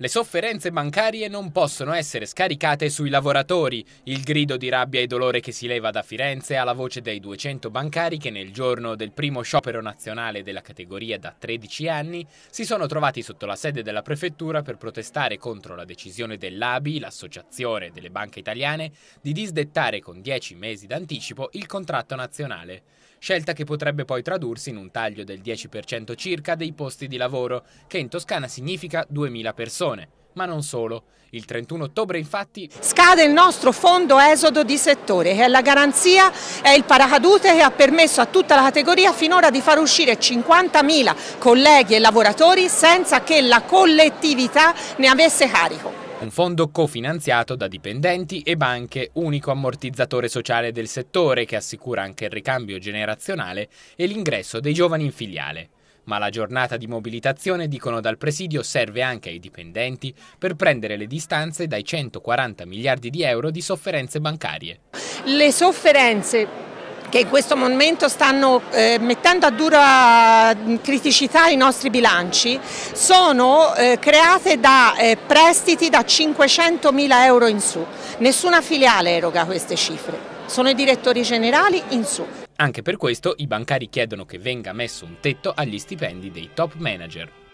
Le sofferenze bancarie non possono essere scaricate sui lavoratori. Il grido di rabbia e dolore che si leva da Firenze alla voce dei 200 bancari che nel giorno del primo sciopero nazionale della categoria da 13 anni si sono trovati sotto la sede della prefettura per protestare contro la decisione dell'ABI, l'Associazione delle Banche Italiane, di disdettare con 10 mesi d'anticipo il contratto nazionale. Scelta che potrebbe poi tradursi in un taglio del 10% circa dei posti di lavoro, che in Toscana significa 2.000 persone persone, ma non solo. Il 31 ottobre infatti scade il nostro fondo esodo di settore che è la garanzia, è il paracadute che ha permesso a tutta la categoria finora di far uscire 50.000 colleghi e lavoratori senza che la collettività ne avesse carico. Un fondo cofinanziato da dipendenti e banche, unico ammortizzatore sociale del settore che assicura anche il ricambio generazionale e l'ingresso dei giovani in filiale ma la giornata di mobilitazione, dicono dal presidio, serve anche ai dipendenti per prendere le distanze dai 140 miliardi di euro di sofferenze bancarie. Le sofferenze che in questo momento stanno eh, mettendo a dura criticità i nostri bilanci sono eh, create da eh, prestiti da 500 mila euro in su. Nessuna filiale eroga queste cifre, sono i direttori generali in su. Anche per questo i bancari chiedono che venga messo un tetto agli stipendi dei top manager.